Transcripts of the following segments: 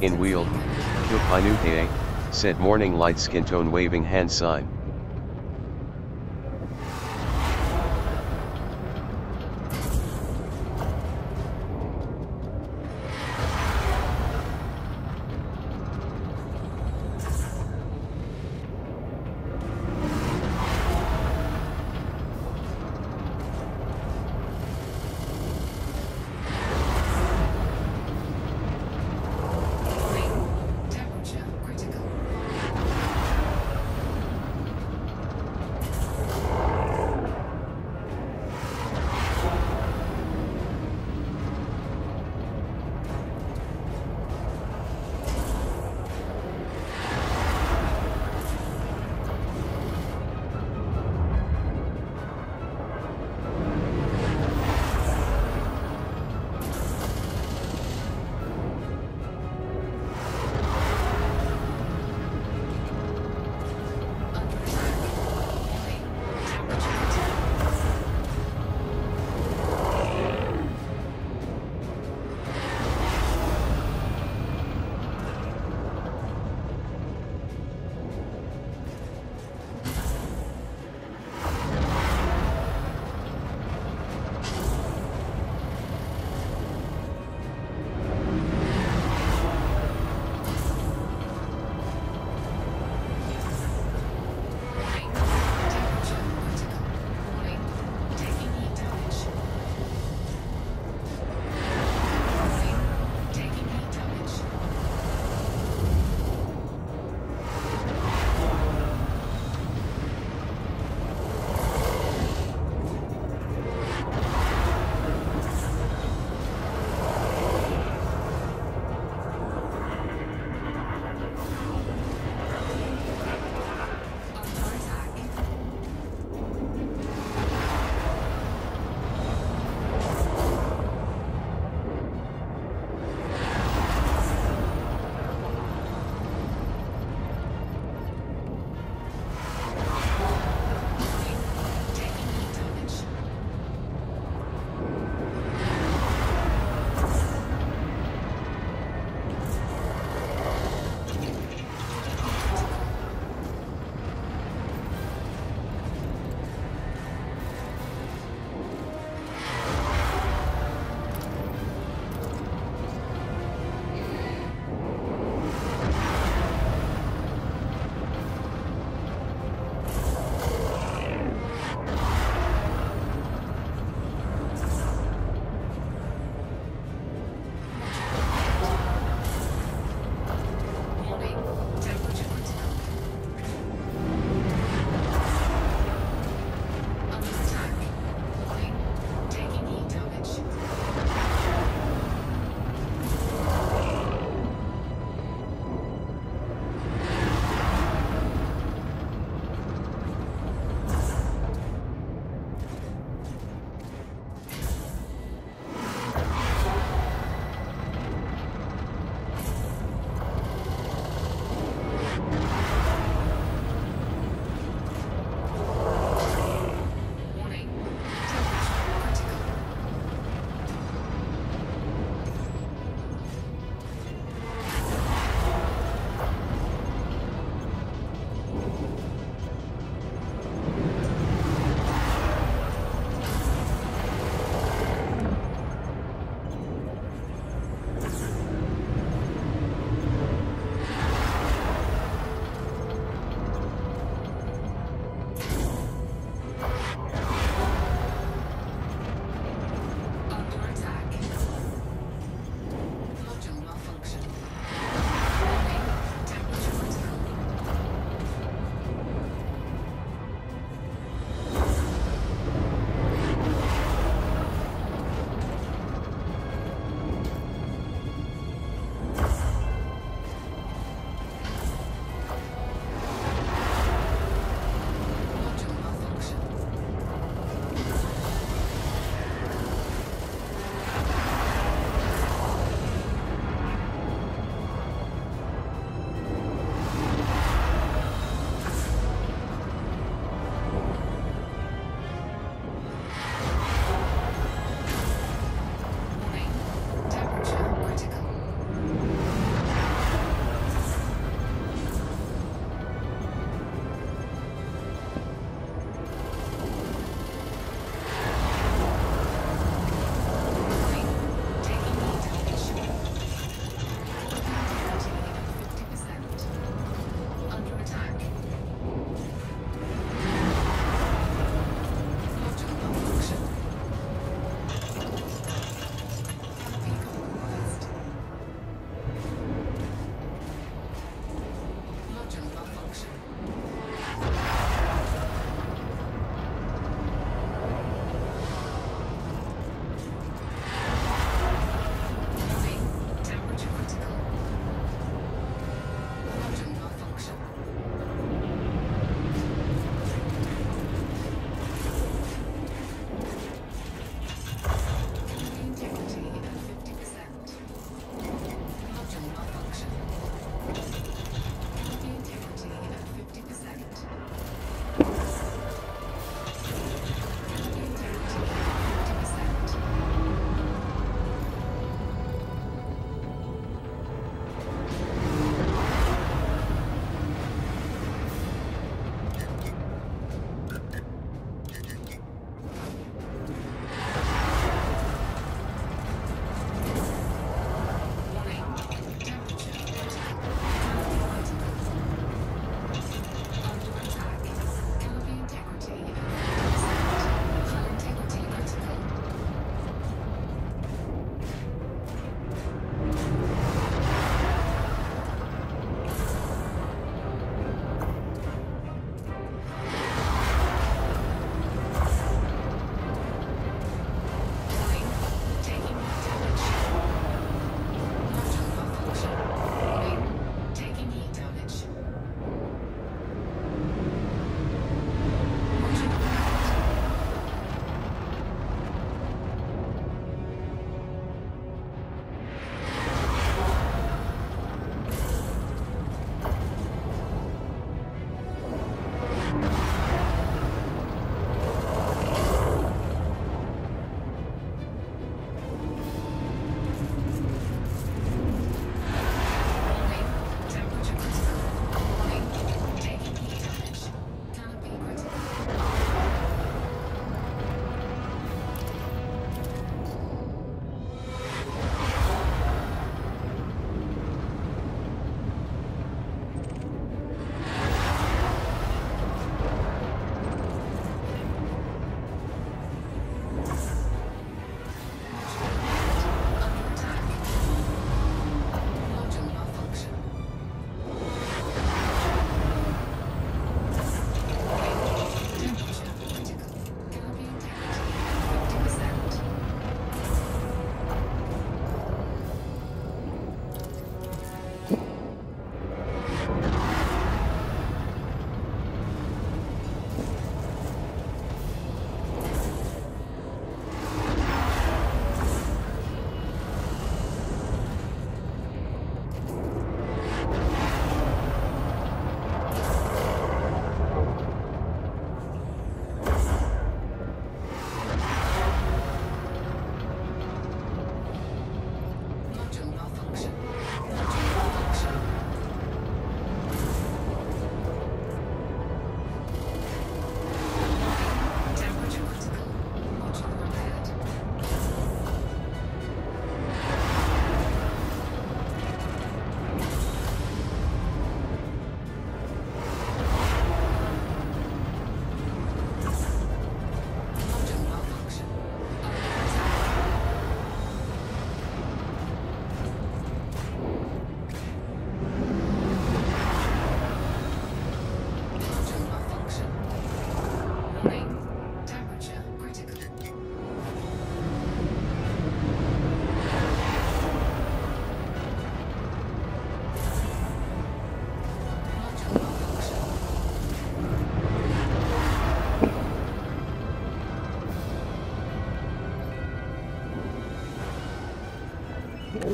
In wheel, Kilpanuke, said morning light skin tone waving hand sign.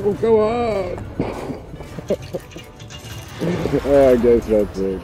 Oh, go on. Ah, I guess that's it.